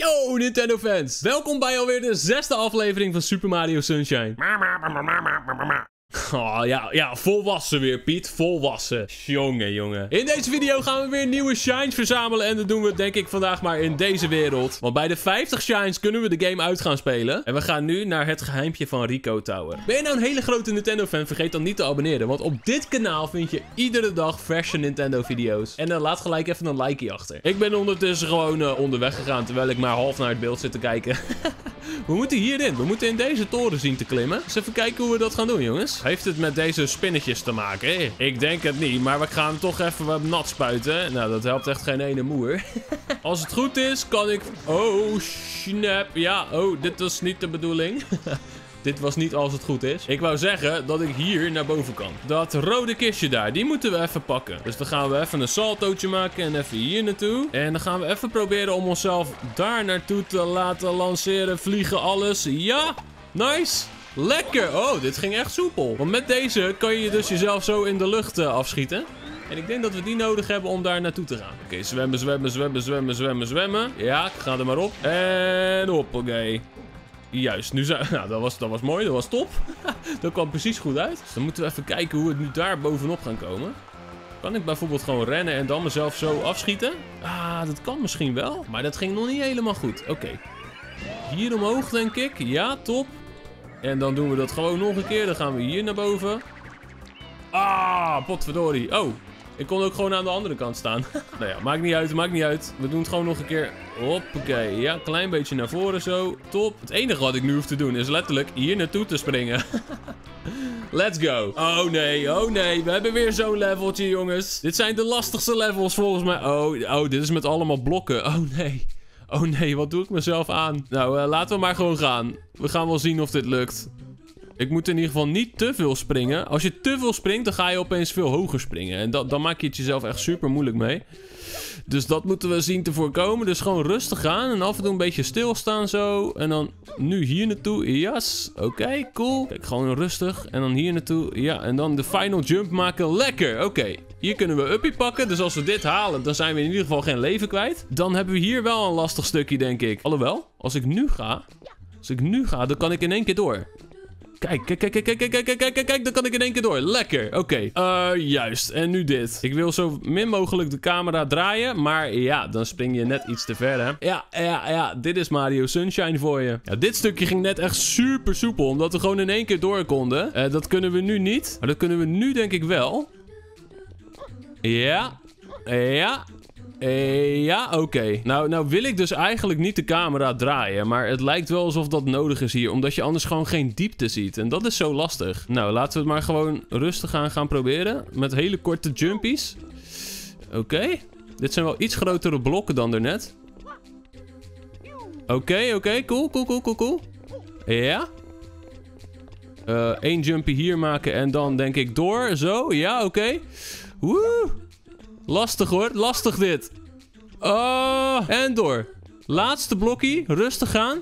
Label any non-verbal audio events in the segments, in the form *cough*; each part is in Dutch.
Yo Nintendo fans, welkom bij alweer de zesde aflevering van Super Mario Sunshine. *laughs* Oh ja, ja, volwassen weer Piet, volwassen. Jongen, jongen. In deze video gaan we weer nieuwe shines verzamelen en dat doen we denk ik vandaag maar in deze wereld. Want bij de 50 shines kunnen we de game uit gaan spelen. En we gaan nu naar het geheimpje van Rico Tower. Ben je nou een hele grote Nintendo fan, vergeet dan niet te abonneren. Want op dit kanaal vind je iedere dag verse Nintendo video's. En dan laat gelijk even een likeje achter. Ik ben ondertussen gewoon uh, onderweg gegaan terwijl ik maar half naar het beeld zit te kijken. *laughs* we moeten hierin, we moeten in deze toren zien te klimmen. Dus even kijken hoe we dat gaan doen jongens. Heeft het met deze spinnetjes te maken? Ik denk het niet, maar we gaan toch even wat nat spuiten. Nou, dat helpt echt geen ene moer. *laughs* Als het goed is, kan ik... Oh, snap. Ja, oh, dit was niet de bedoeling. Dit was niet als het goed is. Ik wou zeggen dat ik hier naar boven kan. Dat rode kistje daar, die moeten we even pakken. Dus dan gaan we even een saltootje maken en even hier naartoe. En dan gaan we even proberen om onszelf daar naartoe te laten lanceren, vliegen, alles. Ja, nice. Lekker! Oh, dit ging echt soepel. Want met deze kan je dus jezelf zo in de lucht uh, afschieten. En ik denk dat we die nodig hebben om daar naartoe te gaan. Oké, zwemmen, zwemmen, zwemmen, zwemmen, zwemmen, zwemmen. Ja, ik ga er maar op. En hoppakee. Juist, nu zijn... *laughs* Nou, dat was, dat was mooi, dat was top. *laughs* dat kwam precies goed uit. Dus dan moeten we even kijken hoe we nu daar bovenop gaan komen. Kan ik bijvoorbeeld gewoon rennen en dan mezelf zo afschieten? Ah, dat kan misschien wel. Maar dat ging nog niet helemaal goed. Oké. Hier omhoog, denk ik. Ja, top. En dan doen we dat gewoon nog een keer. Dan gaan we hier naar boven. Ah, potverdorie. Oh, ik kon ook gewoon aan de andere kant staan. *laughs* nou ja, maakt niet uit, maakt niet uit. We doen het gewoon nog een keer. Hoppakee. Ja, klein beetje naar voren zo. Top. Het enige wat ik nu hoef te doen is letterlijk hier naartoe te springen. *laughs* Let's go. Oh nee, oh nee. We hebben weer zo'n leveltje, jongens. Dit zijn de lastigste levels volgens mij. Oh, oh dit is met allemaal blokken. *laughs* Oh nee. Oh nee, wat doe ik mezelf aan? Nou, uh, laten we maar gewoon gaan. We gaan wel zien of dit lukt. Ik moet in ieder geval niet te veel springen. Als je te veel springt, dan ga je opeens veel hoger springen. En dan maak je het jezelf echt super moeilijk mee. Dus dat moeten we zien te voorkomen. Dus gewoon rustig gaan en af en toe een beetje stilstaan zo. En dan nu hier naartoe. Yes. Oké, cool. Kijk, gewoon rustig. En dan hier naartoe. Ja, en dan de final jump maken. Lekker. Oké. Hier kunnen we uppie pakken. Dus als we dit halen, dan zijn we in ieder geval geen leven kwijt. Dan hebben we hier wel een lastig stukje, denk ik. Alhoewel, als ik nu ga... Als ik nu ga, dan kan ik in één keer door. Kijk, kijk, kijk, kijk, kijk, kijk, kijk, kijk, kijk, dan kan ik in één keer door. Lekker, oké. Uh, juist, en nu dit. Ik wil zo min mogelijk de camera draaien, maar ja, dan spring je net iets te ver, hè. Ja, ja, ja, dit is Mario Sunshine voor je. Ja, dit stukje ging net echt super soepel, omdat we gewoon in één keer door konden. Uh, dat kunnen we nu niet, maar dat kunnen we nu denk ik wel. Ja, ja, uh, ja, oké. Nou, nou wil ik dus eigenlijk niet de camera draaien. Maar het lijkt wel alsof dat nodig is hier. Omdat je anders gewoon geen diepte ziet. En dat is zo lastig. Nou, laten we het maar gewoon rustig aan gaan proberen. Met hele korte jumpies. Oké. Dit zijn wel iets grotere blokken dan daarnet. Oké, oké. Cool, cool, cool, cool, cool. Ja. Eén uh, jumpy hier maken en dan denk ik door. Zo, ja, oké. Woe. Lastig hoor, lastig dit. Oh, en door. Laatste blokkie, rustig gaan.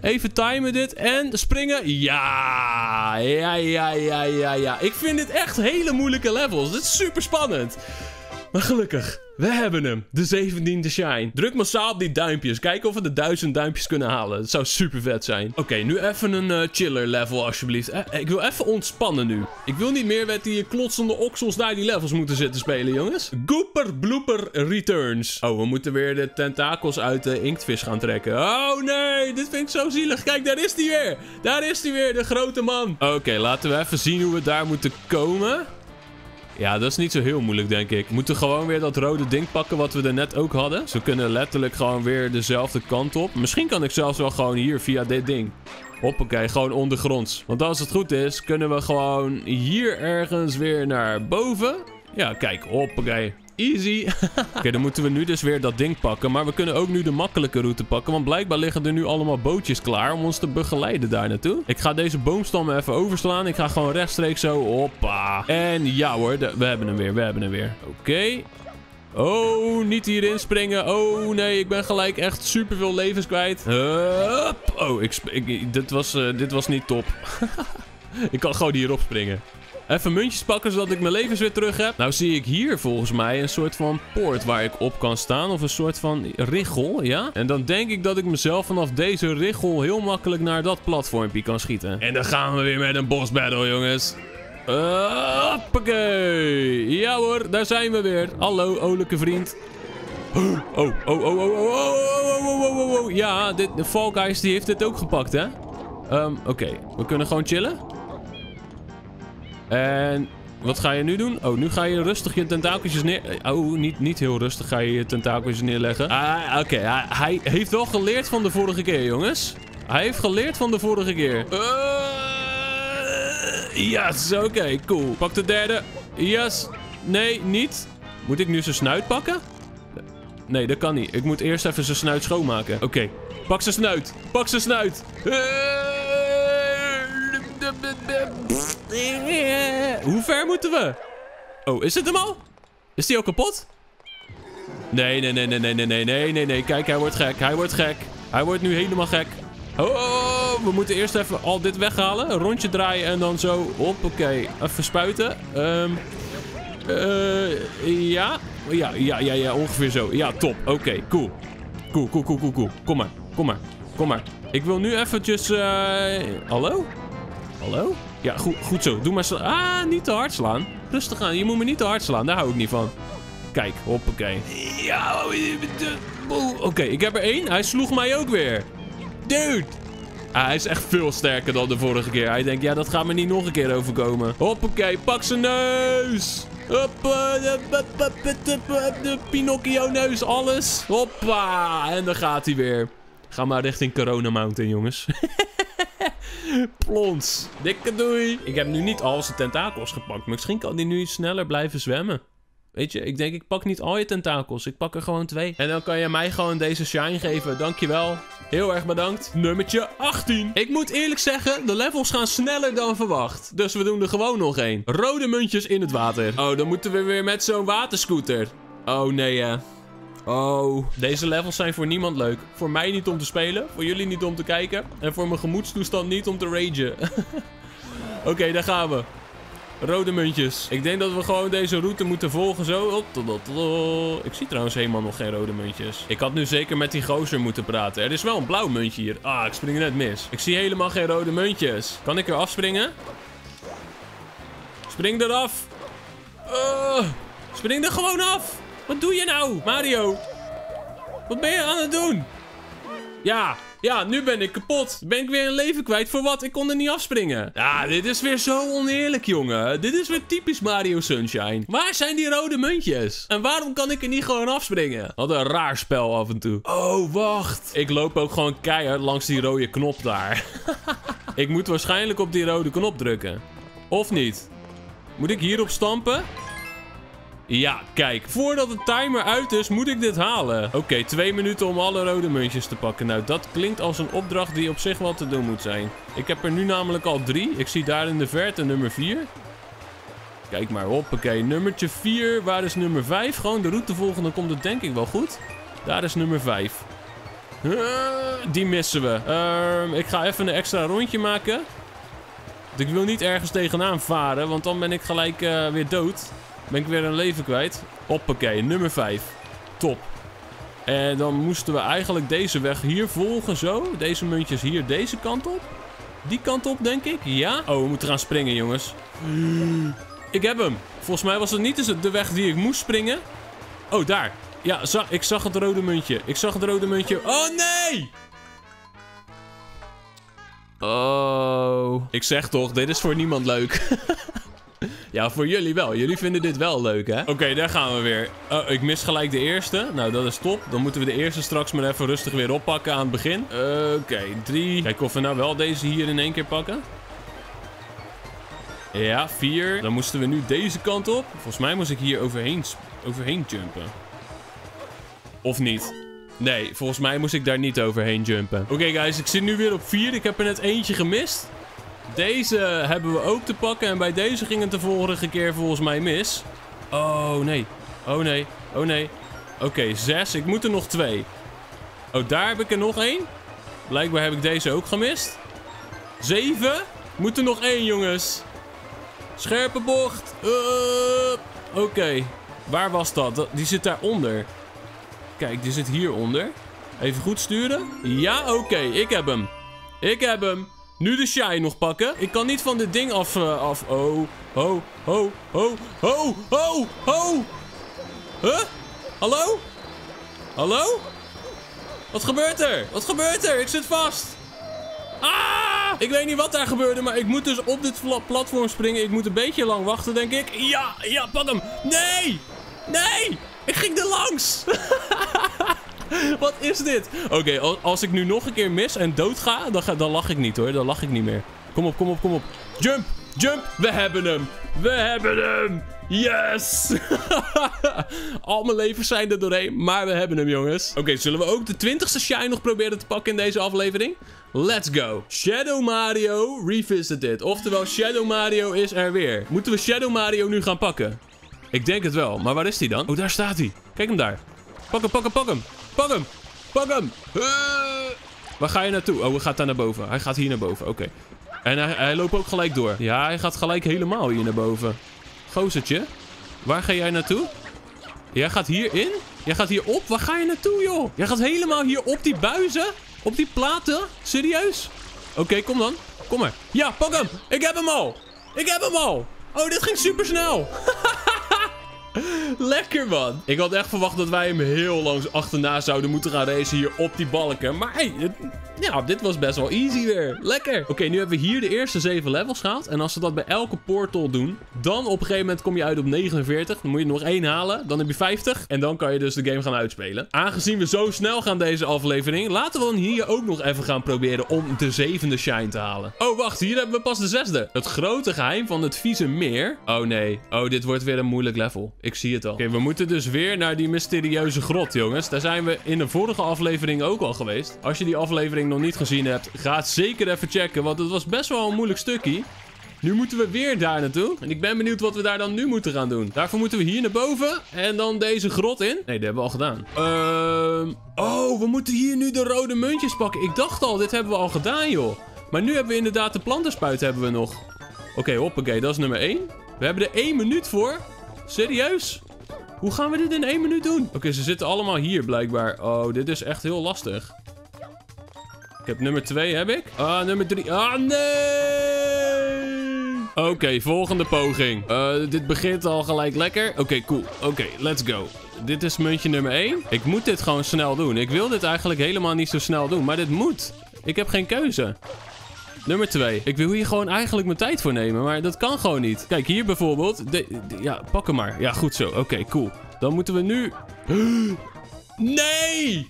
Even timen dit en springen. Ja, ja, ja, ja, ja, ja. Ik vind dit echt hele moeilijke levels. Dit is super spannend. Maar gelukkig, we hebben hem. De 17e shine. Druk massaal op die duimpjes. Kijken of we de 1000 duimpjes kunnen halen. Dat zou super vet zijn. Oké, nu even een uh, chiller level alsjeblieft. Eh, ik wil even ontspannen nu. Ik wil niet meer met die klotsende oksels daar die levels moeten zitten spelen, jongens. Gooper Blooper Returns. Oh, we moeten weer de tentakels uit de inktvis gaan trekken. Oh nee, dit vind ik zo zielig. Kijk, daar is hij weer. Daar is hij weer, de grote man. Oké, laten we even zien hoe we daar moeten komen. Ja, dat is niet zo heel moeilijk, denk ik. We moeten gewoon weer dat rode ding pakken wat we er net ook hadden. We kunnen letterlijk gewoon weer dezelfde kant op. Misschien kan ik zelfs wel gewoon hier via dit ding. Hoppakee, gewoon ondergronds. Want als het goed is, kunnen we gewoon hier ergens weer naar boven. Ja, kijk, hoppakee. Easy. *laughs* Oké, dan moeten we nu dus weer dat ding pakken. Maar we kunnen ook nu de makkelijke route pakken. Want blijkbaar liggen er nu allemaal bootjes klaar om ons te begeleiden daar naartoe. Ik ga deze boomstammen even overslaan. Ik ga gewoon rechtstreeks zo. Hoppa. En ja hoor, we hebben hem weer. We hebben hem weer. Oké. Oh, niet hierin springen. Oh nee, ik ben gelijk echt superveel levens kwijt. Hup. Oh, ik, dit, was, uh, dit was niet top. *laughs* ik kan gewoon hierop springen. Even muntjes pakken, zodat ik mijn levens weer terug heb. Nou zie ik hier volgens mij een soort van poort waar ik op kan staan. Of een soort van richel, ja? En dan denk ik dat ik mezelf vanaf deze richel heel makkelijk naar dat platformpje kan schieten. En dan gaan we weer met een boss battle, jongens. Hoppakee. Ja hoor, daar zijn we weer. Hallo, olijke vriend. Oh, oh, oh, oh, oh, oh, oh, oh, oh, oh, Ja, dit, Fall Guys die heeft dit ook gepakt, hè? Um, Oké, we kunnen gewoon chillen. En wat ga je nu doen? Oh, nu ga je rustig je tentakeltjes neer... Oh, niet, niet heel rustig ga je je tentakeltjes neerleggen. Ah, oké. Hij, hij, heeft wel geleerd van de vorige keer, jongens. Hij heeft geleerd van de vorige keer. Uh, yes, oké, cool. Pak de derde. Yes. Nee, niet. Moet ik nu zijn snuit pakken? Nee, dat kan niet. Ik moet eerst even zijn snuit schoonmaken. Oké. Pak zijn snuit. Pak zijn snuit. Hoe ver moeten we? Oh, is het hem al? Is die al kapot? Nee, nee, nee, nee, nee, nee, nee, nee, nee. Kijk, hij wordt gek. Hij wordt gek. Hij wordt nu helemaal gek. Oh, oh, oh, we moeten eerst even al dit weghalen. Een rondje draaien en dan zo op. Oké, even spuiten. Um, uh, ja. Ja, ja, ja, ja, ongeveer zo. Ja, top. Oké, cool. Cool, cool, cool, cool, cool. Kom maar, kom maar, kom maar. Ik wil nu eventjes... Uh... Hallo? Hallo? Ja, goed, goed zo. Doe maar... Ah, niet te hard slaan. Rustig aan. Je moet me niet te hard slaan. Daar hou ik niet van. Kijk, hoppakee. Ja, oké. ik heb er één. Hij sloeg mij ook weer. Dude. Ah, hij is echt veel sterker dan de vorige keer. Hij denkt, ja, dat gaat me niet nog een keer overkomen. Hoppakee, pak zijn neus. Hoppa, de Pinocchio-neus, alles. Hoppa, en dan gaat hij weer. Ga maar richting Corona Mountain, jongens. *laughs* Plons. Dikke doei. Ik heb nu niet al zijn tentakels gepakt. Misschien kan hij nu sneller blijven zwemmen. Weet je, ik denk ik pak niet al je tentakels. Ik pak er gewoon twee. En dan kan je mij gewoon deze shine geven. Dankjewel. Heel erg bedankt. Nummertje 18. Ik moet eerlijk zeggen, de levels gaan sneller dan verwacht. Dus we doen er gewoon nog één. Rode muntjes in het water. Oh, dan moeten we weer met zo'n waterscooter. Oh nee, hè. Oh, deze levels zijn voor niemand leuk. Voor mij niet om te spelen, voor jullie niet om te kijken en voor mijn gemoedstoestand niet om te ragen. *laughs* Oké, daar gaan we. Rode muntjes. Ik denk dat we gewoon deze route moeten volgen zo. Ik zie trouwens helemaal nog geen rode muntjes. Ik had nu zeker met die gozer moeten praten. Er is wel een blauw muntje hier. Ah, ik spring net mis. Ik zie helemaal geen rode muntjes. Kan ik er afspringen? Spring eraf. Uh, spring er gewoon af. Wat doe je nou, Mario? Wat ben je aan het doen? Ja, ja, nu ben ik kapot. Ben ik weer een leven kwijt voor wat? Ik kon er niet afspringen. Ja, dit is weer zo oneerlijk, jongen. Dit is weer typisch Mario Sunshine. Waar zijn die rode muntjes? En waarom kan ik er niet gewoon afspringen? Wat een raar spel af en toe. Oh, wacht. Ik loop ook gewoon keihard langs die rode knop daar. *laughs* ik moet waarschijnlijk op die rode knop drukken. Of niet? Moet ik hierop stampen? Ja, kijk. Voordat de timer uit is, moet ik dit halen. Oké, twee minuten om alle rode muntjes te pakken. Nou, dat klinkt als een opdracht die op zich wel te doen moet zijn. Ik heb er nu namelijk al drie. Ik zie daar in de verte nummer vier. Kijk maar, hoppakee. Nummertje 4. Waar is nummer 5? Gewoon de route volgen, dan komt het denk ik wel goed. Daar is nummer 5. die missen we. Uh, ik ga even een extra rondje maken. Ik wil niet ergens tegenaan varen, want dan ben ik gelijk uh, weer dood. Ben ik weer een leven kwijt. Hoppakee, nummer 5. Top. En dan moesten we eigenlijk deze weg hier volgen, zo. Deze muntjes hier deze kant op. Die kant op, denk ik. Ja. Oh, we moeten gaan springen, jongens. Ik heb hem. Volgens mij was het niet de weg die ik moest springen. Oh, daar. Ja, ik zag het rode muntje. Ik zag het rode muntje. Oh, nee! Oh. Ik zeg toch, dit is voor niemand leuk. *laughs* Ja, voor jullie wel. Jullie vinden dit wel leuk, hè? Oké, daar gaan we weer. Oh, ik mis gelijk de eerste. Nou, dat is top. Dan moeten we de eerste straks maar even rustig weer oppakken aan het begin. Oké, drie. Kijk of we nou wel deze hier in één keer pakken. Ja, vier. Dan moesten we nu deze kant op. Volgens mij moest ik hier overheen, overheen jumpen. Of niet? Nee, volgens mij moest ik daar niet overheen jumpen. Oké, guys, ik zit nu weer op vier. Ik heb er net eentje gemist. Deze hebben we ook te pakken. En bij deze ging het de vorige keer volgens mij mis. Oh, nee. Oh, nee. Oh, nee. Oké, zes. Ik moet er nog twee. Oh, daar heb ik er nog één. Blijkbaar heb ik deze ook gemist. Zeven. Moet er nog één, jongens. Scherpe bocht. Uh, Oké. Waar was dat? Die zit daaronder. Kijk, die zit hieronder. Even goed sturen. Ja, oké. Ik heb hem. Ik heb hem. Nu de shine nog pakken. Ik kan niet van dit ding af... Uh, af. Oh, oh, oh, oh, oh, oh, oh. Huh? Hallo? Hallo? Wat gebeurt er? Wat gebeurt er? Ik zit vast. Ah! Ik weet niet wat daar gebeurde, maar ik moet dus op dit platform springen. Ik moet een beetje lang wachten, denk ik. Ja, ja, pak. Nee! Nee! Ik ging er langs. *laughs* *laughs* Wat is dit? Oké, als ik nu nog een keer mis en dood ga, dan, dan lach ik niet hoor. Dan lach ik niet meer. Kom op, kom op, kom op. Jump! Jump! We hebben hem! We hebben hem! Yes! *laughs* Al mijn levens zijn er doorheen, maar we hebben hem, jongens. Oké, zullen we ook de 20ste shine nog proberen te pakken in deze aflevering? Let's go. Shadow Mario Revisited. Oftewel, Shadow Mario is er weer. Moeten we Shadow Mario nu gaan pakken? Ik denk het wel. Maar waar is hij dan? Oh, daar staat hij. Kijk hem daar. Pak hem, pak hem, pak hem. Pak hem. Pak hem. Uh, waar ga je naartoe? Oh, hij gaat daar naar boven. Hij gaat hier naar boven. Oké. En hij, hij loopt ook gelijk door. Ja, hij gaat gelijk helemaal hier naar boven. Gozertje. Waar ga jij naartoe? Jij gaat hierin? Jij gaat hier op? Waar ga je naartoe, joh? Jij gaat helemaal hier op die buizen? Op die platen? Serieus? Oké, kom dan. Kom maar. Ja, pak hem. Ik heb hem al. Ik heb hem al. Oh, dit ging super snel. *laughs* *laughs* Lekker man. Ik had echt verwacht dat wij hem heel lang achterna zouden moeten gaan racen hier op die balken. Maar hey, ja, dit was best wel easy weer. Lekker. Oké, nu hebben we hier de eerste 7 levels gehaald. En als we dat bij elke portal doen, dan op een gegeven moment kom je uit op 49. Dan moet je nog één halen. Dan heb je 50. En dan kan je dus de game gaan uitspelen. Aangezien we zo snel gaan deze aflevering, laten we dan hier ook nog even gaan proberen om de zevende shine te halen. Oh, wacht. Hier hebben we pas de zesde. Het grote geheim van het vieze meer. Oh nee. Oh, dit wordt weer een moeilijk level. Ik zie het al. Oké, we moeten dus weer naar die mysterieuze grot, jongens. Daar zijn we in de vorige aflevering ook al geweest. Als je die aflevering nog niet gezien hebt, ga het zeker even checken. Want het was best wel een moeilijk stukje. Nu moeten we weer daar naartoe. En ik ben benieuwd wat we daar dan nu moeten gaan doen. Daarvoor moeten we hier naar boven. En dan deze grot in. Nee, dat hebben we al gedaan. Ehm... Oh, we moeten hier nu de rode muntjes pakken. Ik dacht al, dit hebben we al gedaan, joh. Maar nu hebben we inderdaad de plantenspuit hebben we nog. Oké, okay, hoppakee. Dat is nummer 1. We hebben er één minuut voor. Serieus? Hoe gaan we dit in één minuut doen? Oké, ze zitten allemaal hier blijkbaar. Oh, dit is echt heel lastig. Ik heb nummer 2, heb ik? Ah, nummer 3. Ah, nee! Oké, volgende poging. Uh, dit begint al gelijk lekker. Oké, cool. Oké, let's go. Dit is muntje nummer 1. Ik moet dit gewoon snel doen. Ik wil dit eigenlijk helemaal niet zo snel doen. Maar dit moet. Ik heb geen keuze. Nummer 2. Ik wil hier gewoon eigenlijk mijn tijd voor nemen, maar dat kan gewoon niet. Kijk, hier bijvoorbeeld. ja, pak hem maar. Ja, goed zo. Oké, cool. Dan moeten we nu... *gasps* Nee!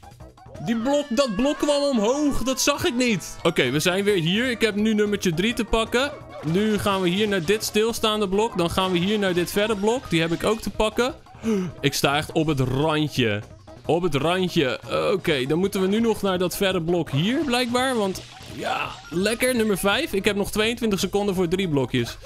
Die blok, dat blok kwam omhoog. Dat zag ik niet. Oké, we zijn weer hier. Ik heb nu nummertje 3 te pakken. Nu gaan we hier naar dit stilstaande blok. Dan gaan we hier naar dit verre blok. Die heb ik ook te pakken. *gasps* Ik sta echt op het randje. Op het randje. Oké, dan moeten we nu nog naar dat verre blok hier blijkbaar. Want ja, lekker. Nummer 5. Ik heb nog 22 seconden voor drie blokjes.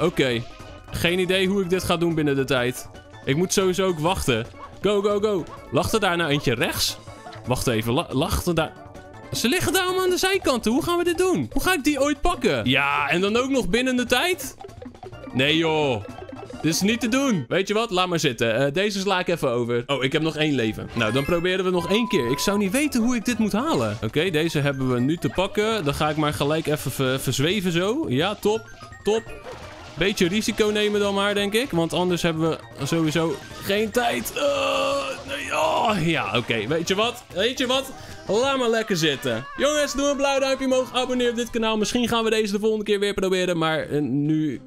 Oké. Geen idee hoe ik dit ga doen binnen de tijd. Ik moet sowieso ook wachten. Go, go, go. Lag er daar nou eentje rechts? Wacht even. La er daar... Ze liggen daar allemaal aan de zijkanten. Hoe gaan we dit doen? Hoe ga ik die ooit pakken? Ja, en dan ook nog binnen de tijd? Nee, joh. Dit is niet te doen. Weet je wat? Laat maar zitten. Uh, deze sla ik even over. Oh, ik heb nog één leven. Nou, dan proberen we nog één keer. Ik zou niet weten hoe ik dit moet halen. Oké, deze hebben we nu te pakken. Dan ga ik maar gelijk even verzweven zo. Ja, top. Top. Beetje risico nemen dan maar, denk ik. Want anders hebben we sowieso geen tijd. Uh, nee, oh, ja, oké. Weet je wat? Weet je wat? Laat maar lekker zitten. Jongens, doe een blauw duimpje omhoog. Abonneer op dit kanaal. Misschien gaan we deze de volgende keer weer proberen. Maar uh, nu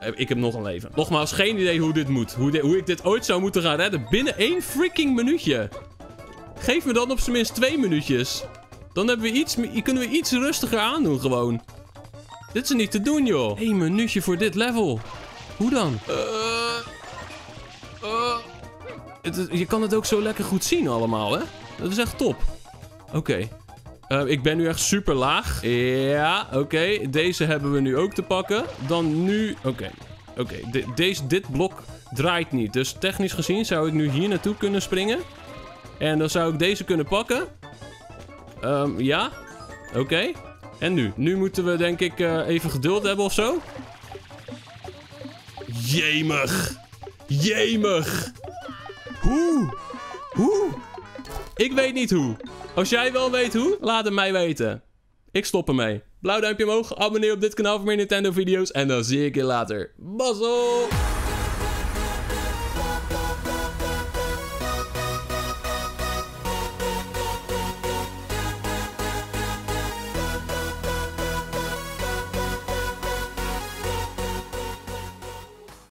ik heb nog een leven. Nogmaals, geen idee hoe dit moet. Hoe, hoe ik dit ooit zou moeten gaan redden. Binnen één freaking minuutje. Geef me dan op zijn minst twee minuutjes. Dan hebben we iets, kunnen we iets rustiger aandoen gewoon. Dit is niet te doen, joh. Eén minuutje voor dit level. Hoe dan? Uh, uh, het, je kan het ook zo lekker goed zien allemaal, hè? Dat is echt top. Oké. Uh, ik ben nu echt super laag. Ja, oké. Deze hebben we nu ook te pakken. Dan nu... Oké. Oké, deze dit blok draait niet. Dus technisch gezien zou ik nu hier naartoe kunnen springen. En dan zou ik deze kunnen pakken. Um, ja. Oké. En nu? Nu moeten we denk ik uh, even geduld hebben of zo. Jemig. Jemig. Hoe? Hoe? Ik weet niet hoe. Als jij wel weet hoe, laat het mij weten. Ik stop ermee. Blauw duimpje omhoog, abonneer op dit kanaal voor meer Nintendo video's en dan zie ik je later. Mazzel!